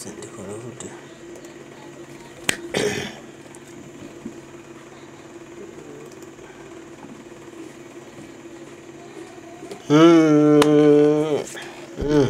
Sindikora gute? Mm, mm.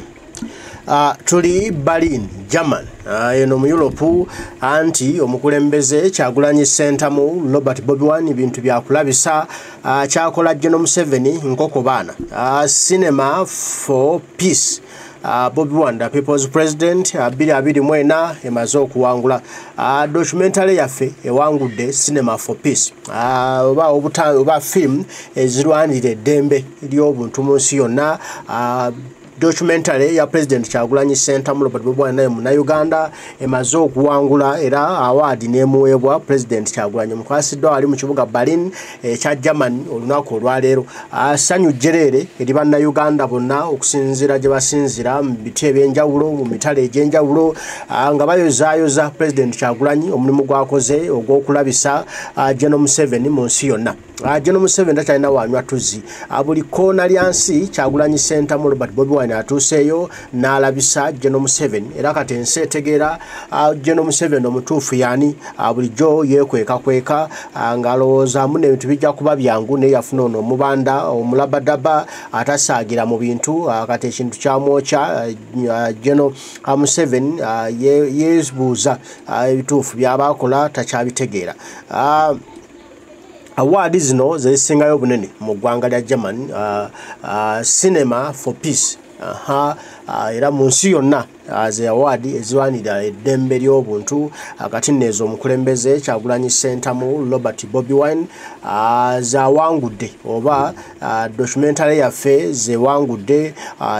Uh, tuli berlin german. Uh, eno mu europe anti omukulembeze kyagulanyi sentamu robert bobi wine bintu byakulabisa uh, kyakola geno museveni nkoko baana. Uh, cinema for peace Uh, bobi wanda peoples president 224 uh, emaze okuwangula. Uh, documentary yaffe ewangudde cinema for peace. Uh, oba, obuta, oba film ezirwanira eddembe ly'obuntu mu nsi yonna. Uh, documentary ya president kyagulanyi center mu robert bobi wine munauganda emaze okuwangula era award nemuweebwa president kyagulanyi mukwasiddwa ali mu kibuga berlin ekya germany olunaku olwaleero. Assanyu jereere eri bannayuganda bonna okusinziira gye basinzira mu biti ebyenjawulo mu mitale egy'enjawulo nga bayozaayoza president kyagulanyi omulimu gwakoze ogw'okulabisa geno museveni mu nsi yonna geno museveni takyalina wanywa tuzzi buli koona lya nsi kyagulanyi center mu robert bobi wine atuuseeyo n'alabisa geno museveni. Era kati ensi etegeera geno museveni omutuufu yaani bulijjo yeekwekakweka ng'alowoozaamu n'ebintu bijja kuba byangu naye yafuna ono omubanda omulabadaba atasaagira mu bintu. Kati ekintu kyamwokya geno museveni yeebuuza ebituufu by'abaakola takyabitegeera awaadi zino zezisingayo obunene mu ggwanga lya german uh, uh, cinema for peace. Aha uh, era mu nsi yonna uh, ze awaadi ezirwanira eddembe ly'obuntu akati nezo omukulembeze kyagulanyi centamu robert bobi wine uh, zawangudde oba documentary yaffe zewangudde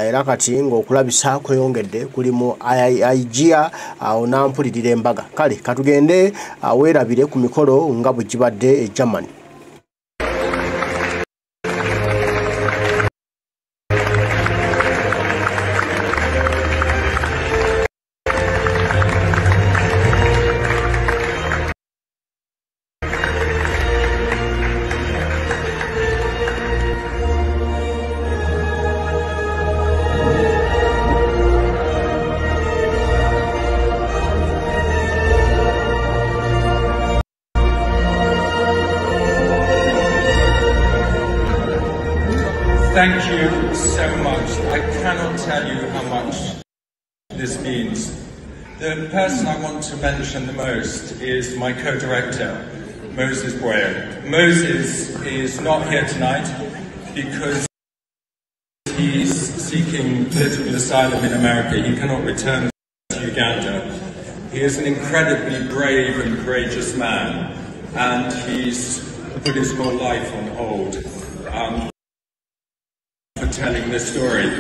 era kati ng'okulabisa kweyongedde kuli mu aigia awo uh, nampulirira embaga. Kale katugende weerabire ku mikolo nga bwe gibadde e germany Thank you so much. I cannot tell you how much this means. The person I want to mention the most is my co-director, Moses Bwayo. Moses is not here tonight because he's seeking political asylum in America. He cannot return to Uganda. He is an incredibly brave and courageous man, and he's put his whole life on hold. Um, telling this story.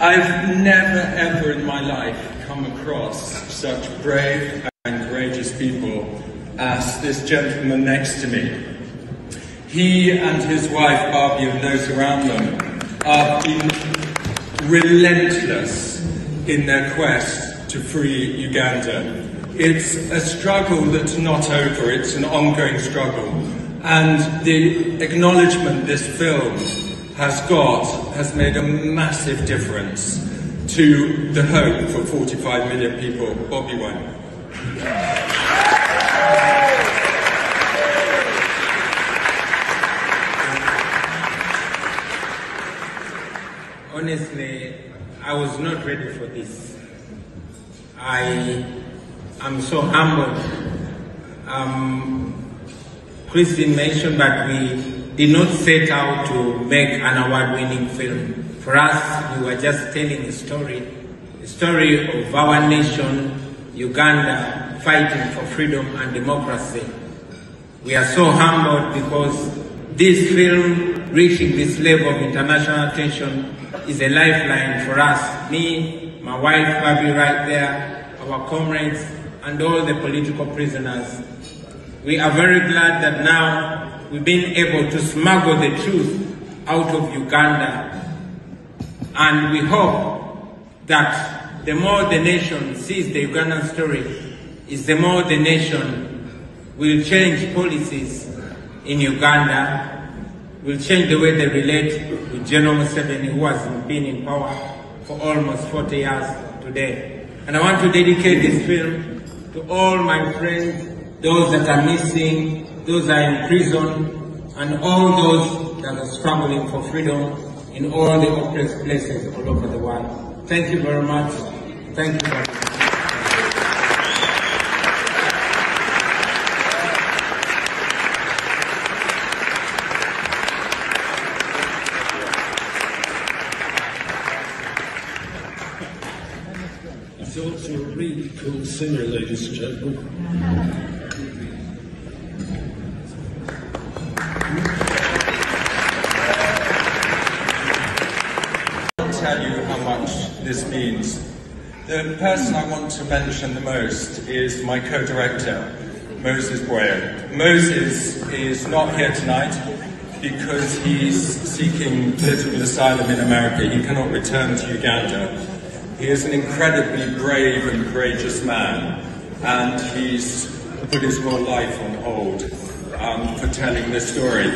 I've never ever in my life come across such brave and courageous people as this gentleman next to me. He and his wife Barbie and those around them have been relentless in their quest to free Uganda. It's a struggle that's not over, it's an ongoing struggle. And the acknowledgement this film has got has made a massive difference to the hope for 45 million people. Bobi Wine. Honestly, I was not ready for this. I am so humbled. Um, Christine mentioned that we did not set out to make an award-winning film. For us, we were just telling a story, a story of our nation, Uganda, fighting for freedom and democracy. We are so humbled because this film reaching this level of international attention is a lifeline for us. Me, my wife, Barbie right there, our comrades, and all the political prisoners. We are very glad that now we've been able to smuggle the truth out of Uganda. And we hope that the more the nation sees the Ugandan story, is the more the nation will change policies in Uganda, will change the way they relate with General Museveni, who has been in power for almost 40 years today. And I want to dedicate this film to all my friends, those that are missing, those are in prison, and all those that are struggling for freedom in all the oppressed places all over the world. Thank you very much. Thank you very much. He's also really cool singer, ladies and gentlemen. I'll tell you how much this means. The person I want to mention the most is my co-director, Moses Bwayo. Moses is not here tonight because he's seeking political asylum in America. He cannot return to Uganda. He is an incredibly brave and courageous man, and he's put his whole life on hold um, for telling this story.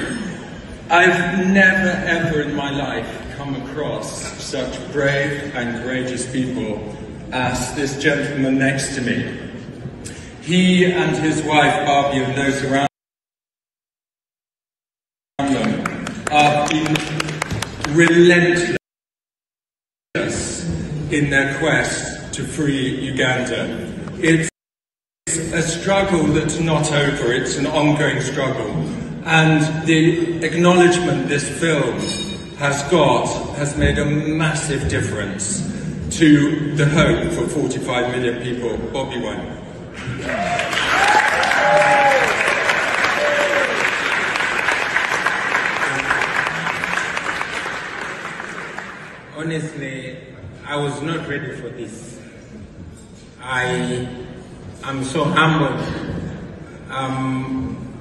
I've never ever in my life come across such brave and courageous people as this gentleman next to me. He and his wife Barbie and those around them are being relentless in their quest to free Uganda. It's a struggle that's not over, it's an ongoing struggle. And the acknowledgement this film has got has made a massive difference to the hope for 45 million people. Bobi Wine. Honestly, I was not ready for this. I am so humbled. Um,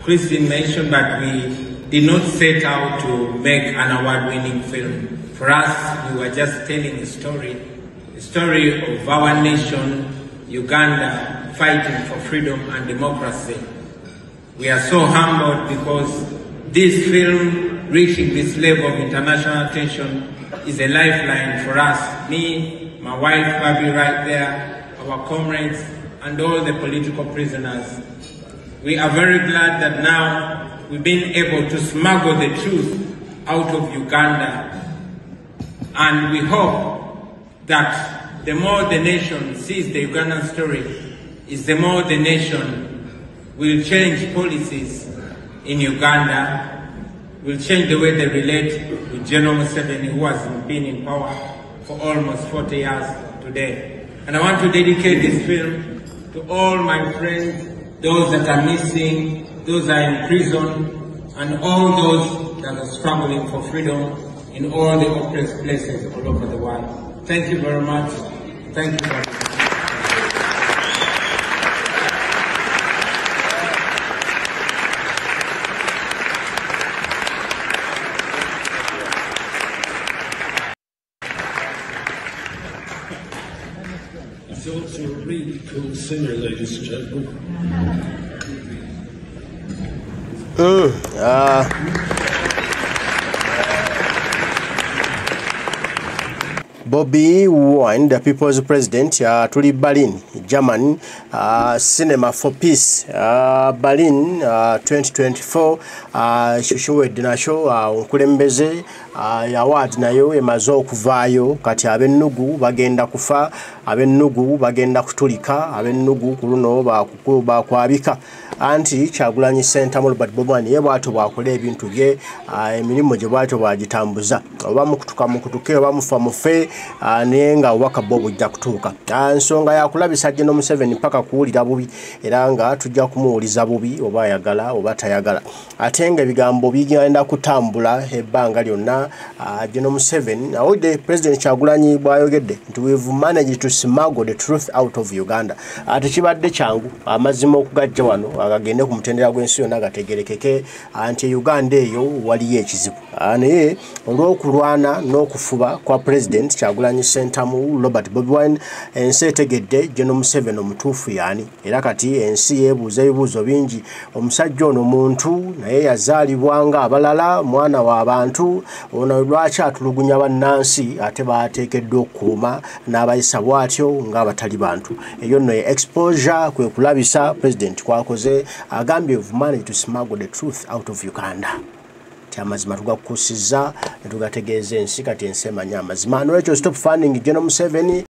Christine mentioned that we did not set out to make an award-winning film. For us, we were just telling a story, a story of our nation, Uganda, fighting for freedom and democracy. We are so humbled because this film reaching this level of international attention is a lifeline for us. Me, my wife Barbie right there, our comrades, and all the political prisoners. We are very glad that now we've been able to smuggle the truth out of Uganda. And we hope that the more the nation sees the Ugandan story, is the more the nation will change policies in Uganda, will change the way they relate with General Museveni, who has been in power for almost 40 years today. And I want to dedicate this film to all my friends, those that are missing, those are in prison, and all those that are struggling for freedom in all the oppressed places all over the world. Thank you very much. Thank you very much. A really cool singer, ladies and gentlemen. Bobby Wine, the People's President, uh, tuli Berlin, German, uh, Cinema for Peace, uh, Berlin uh, 2024, uh, shuwedde nasho uh, onkulembeze uh, award nayo emaze okuvaayo. Kati ab'ennugu bagenda kufa ab'ennugu bagenda kutulika ab'ennugu ku luno bakwabika anti kyagulanyi senta mu robert bobani ye bwatyo bwakola ebintu bye uh, emirimu gye bwatyo bwagitambuza. Oba mukutuka mukutuke oba mufa mufe uh, naye nga obubaka bwo bujja kutuuka. Uh, ensonga yakulabisa geno museveni paka kuwulira bubi era nga tujja kumuwuliza bubi oba ayagala oba tayagala. Ate nga ebigambo bigenda kutambula ebbanga lyonna uh, geno museveni awulidde president kyagulanyi bwayogedde nti we've managed to smuggle the truth out of uganda. Tekibadde kyangu amazima okugajja wano gagende ku mutendera gw'ensi yonna gategerekeke nti e uganda eyo waliyo ekizibu. Naye olw'okulwana n'okufuba kwa president kyagulanyi sentamu robert bobi wine ensi etegedde general museveni omutuufu yaani era kati ensi yeebuuza ebibuuzo bingi. Omusajja ono muntu naye yazaalibwa nga abalala mwana w'abantu ono lwaki atulugunya bannansi ate bateekeddwa okukuuma n'abayisa bw'atyo ng'abatali bantu? Eyo nno ye exposure kwe kulabisa president kwakoze agambye of manage to smuggle the truth out of uganda. Amazima tugakukusizza ne tugategeeza ensi kati ensi emanye amazima nolwekyo stop funding general museveni